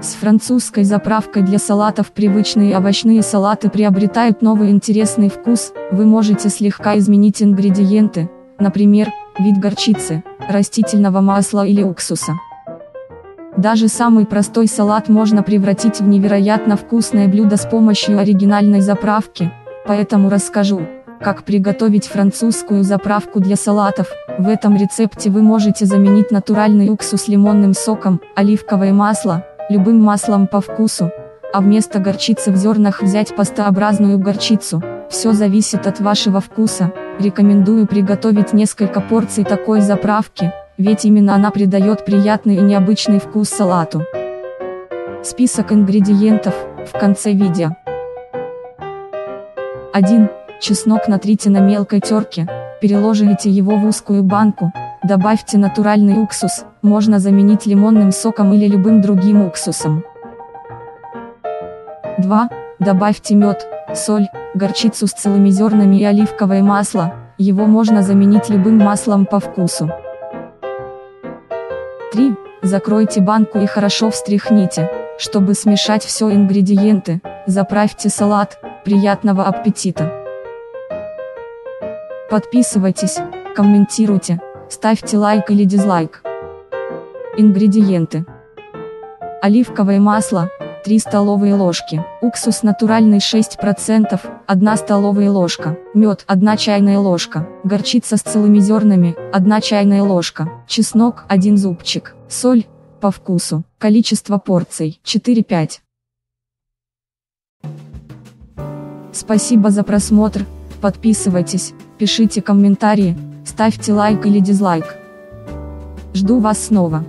С французской заправкой для салатов привычные овощные салаты приобретают новый интересный вкус, вы можете слегка изменить ингредиенты, например, вид горчицы, растительного масла или уксуса. Даже самый простой салат можно превратить в невероятно вкусное блюдо с помощью оригинальной заправки, поэтому расскажу, как приготовить французскую заправку для салатов. В этом рецепте вы можете заменить натуральный уксус лимонным соком, оливковое масло, любым маслом по вкусу, а вместо горчицы в зернах взять пастообразную горчицу. Все зависит от вашего вкуса. Рекомендую приготовить несколько порций такой заправки, ведь именно она придает приятный и необычный вкус салату. Список ингредиентов в конце видео. 1. Чеснок натрите на мелкой терке, переложите его в узкую банку, добавьте натуральный уксус, можно заменить лимонным соком или любым другим уксусом. 2. Добавьте мед, соль, горчицу с целыми зернами и оливковое масло, его можно заменить любым маслом по вкусу. 3. Закройте банку и хорошо встряхните, чтобы смешать все ингредиенты, заправьте салат, приятного аппетита! Подписывайтесь, комментируйте, ставьте лайк или дизлайк. Ингредиенты. Оливковое масло, 3 столовые ложки, уксус натуральный 6%, 1 столовая ложка, мед 1 чайная ложка, горчица с целыми зернами 1 чайная ложка, чеснок 1 зубчик, соль по вкусу, количество порций 4-5. Спасибо за просмотр, подписывайтесь, пишите комментарии, ставьте лайк или дизлайк. Жду вас снова.